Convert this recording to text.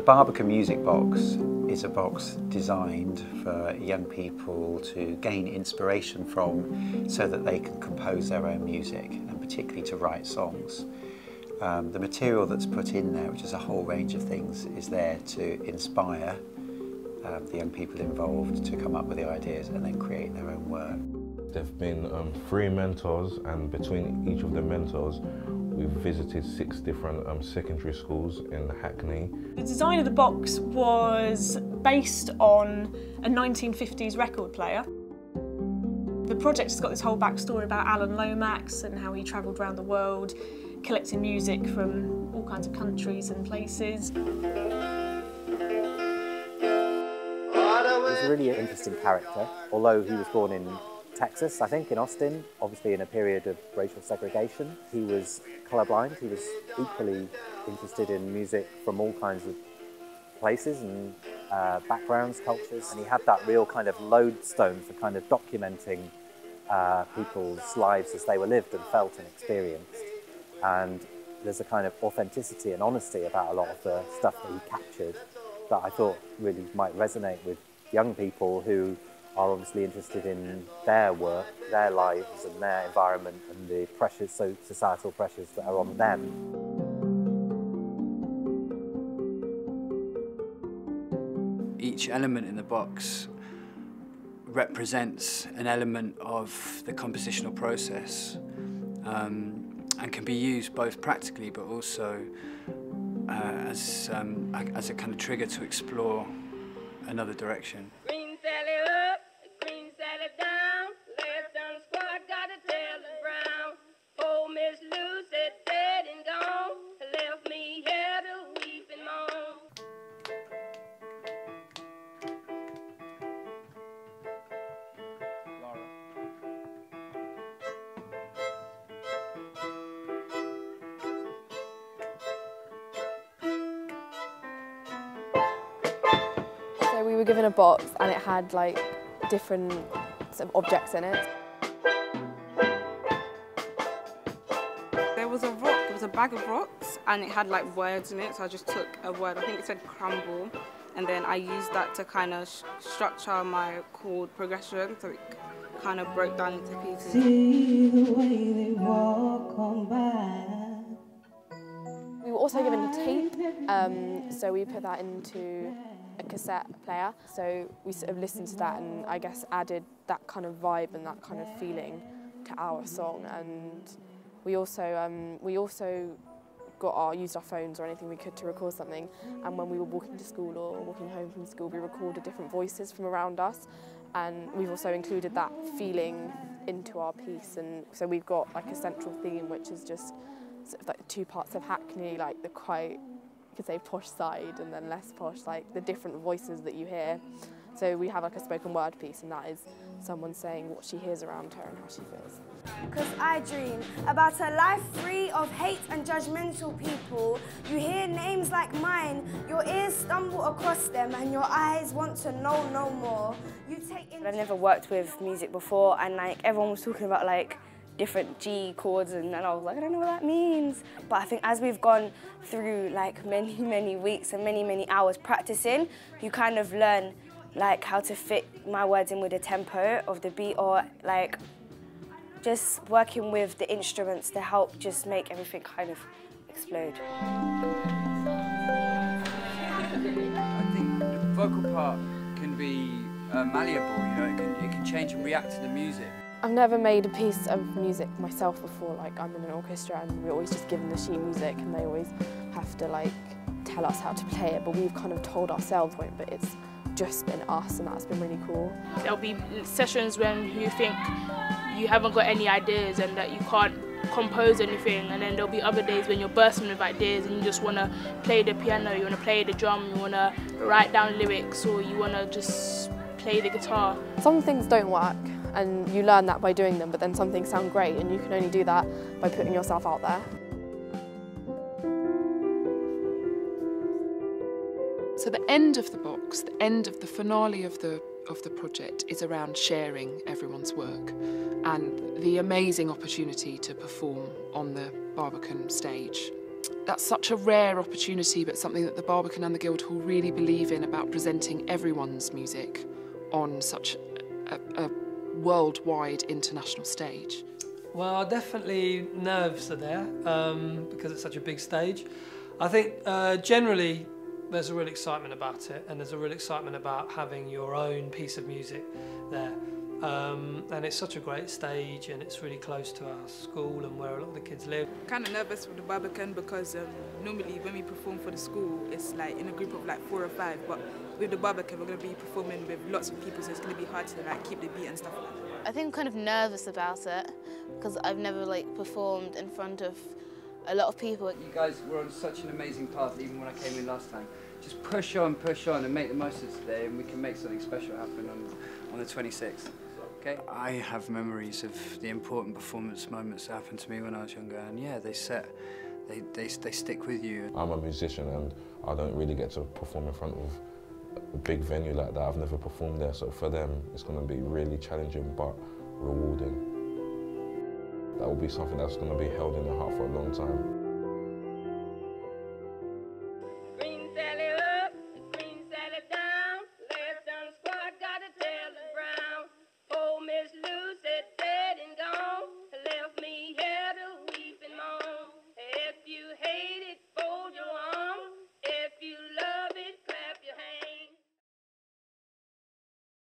the Barbican Music Box is a box designed for young people to gain inspiration from so that they can compose their own music and particularly to write songs. Um, the material that's put in there, which is a whole range of things, is there to inspire um, the young people involved to come up with the ideas and then create their own work. There have been um, three mentors and between each of the mentors we've visited six different um, secondary schools in Hackney. The design of the box was based on a 1950s record player. The project has got this whole backstory about Alan Lomax and how he travelled around the world collecting music from all kinds of countries and places. He's really an interesting character, although he was born in Texas, I think, in Austin, obviously in a period of racial segregation. He was colorblind, he was equally interested in music from all kinds of places and uh, backgrounds, cultures, and he had that real kind of lodestone for kind of documenting uh, people's lives as they were lived and felt and experienced. And there's a kind of authenticity and honesty about a lot of the stuff that he captured that I thought really might resonate with young people who are obviously interested in their work, their lives and their environment and the pressures, so societal pressures that are on them. Each element in the box represents an element of the compositional process um, and can be used both practically but also uh, as, um, as a kind of trigger to explore another direction. Were given a box and it had like different sort of objects in it. There was a rock, there was a bag of rocks and it had like words in it so I just took a word, I think it said crumble and then I used that to kind of structure my chord progression so it kind of broke down into pieces. Also given a tape, um, so we put that into a cassette player. So we sort of listened to that and I guess added that kind of vibe and that kind of feeling to our song. And we also um, we also got our used our phones or anything we could to record something. And when we were walking to school or walking home from school, we recorded different voices from around us. And we've also included that feeling into our piece. And so we've got like a central theme, which is just sort of like two parts of Hackney, like the quite you could say posh side and then less posh, like the different voices that you hear. So we have like a spoken word piece and that is someone saying what she hears around her and how she feels. Because I dream about a life free of hate and judgmental people. You hear names like mine, your ears stumble across them and your eyes want to know no more. You take I've never worked with music before and like everyone was talking about like different G chords and, and I was like, I don't know what that means. But I think as we've gone through like many, many weeks and many, many hours practicing, you kind of learn like how to fit my words in with the tempo of the beat or like just working with the instruments to help just make everything kind of explode. I think the vocal part can be uh, malleable, you know, it can, it can change and react to the music. I've never made a piece of music myself before, like I'm in an orchestra and we're always just given the sheet music and they always have to like tell us how to play it, but we've kind of told ourselves when, but it's just been us and that's been really cool. There'll be sessions when you think you haven't got any ideas and that you can't compose anything and then there'll be other days when you're bursting with ideas and you just want to play the piano, you want to play the drum, you want to write down lyrics or you want to just play the guitar. Some things don't work and you learn that by doing them, but then some things sound great and you can only do that by putting yourself out there. So the end of the box, the end of the finale of the of the project is around sharing everyone's work and the amazing opportunity to perform on the Barbican stage that's such a rare opportunity, but something that the Barbican and the Guildhall really believe in about presenting everyone's music on such a, a worldwide international stage. Well, definitely nerves are there um, because it's such a big stage. I think uh, generally there's a real excitement about it, and there's a real excitement about having your own piece of music there. Um, and it's such a great stage and it's really close to our school and where a lot of the kids live. Kind of nervous with the Barbican because um, normally when we perform for the school it's like in a group of like four or five but with the Barbican we're going to be performing with lots of people so it's going to be hard to like keep the beat and stuff like that. I think I'm kind of nervous about it because I've never like performed in front of a lot of people. You guys were on such an amazing path even when I came in last time. Just push on, push on and make the most of today and we can make something special happen on, on the 26th. Okay. I have memories of the important performance moments that happened to me when I was younger, and yeah, they set, they, they, they stick with you. I'm a musician and I don't really get to perform in front of a big venue like that. I've never performed there, so for them it's going to be really challenging but rewarding. That will be something that's going to be held in their heart for a long time.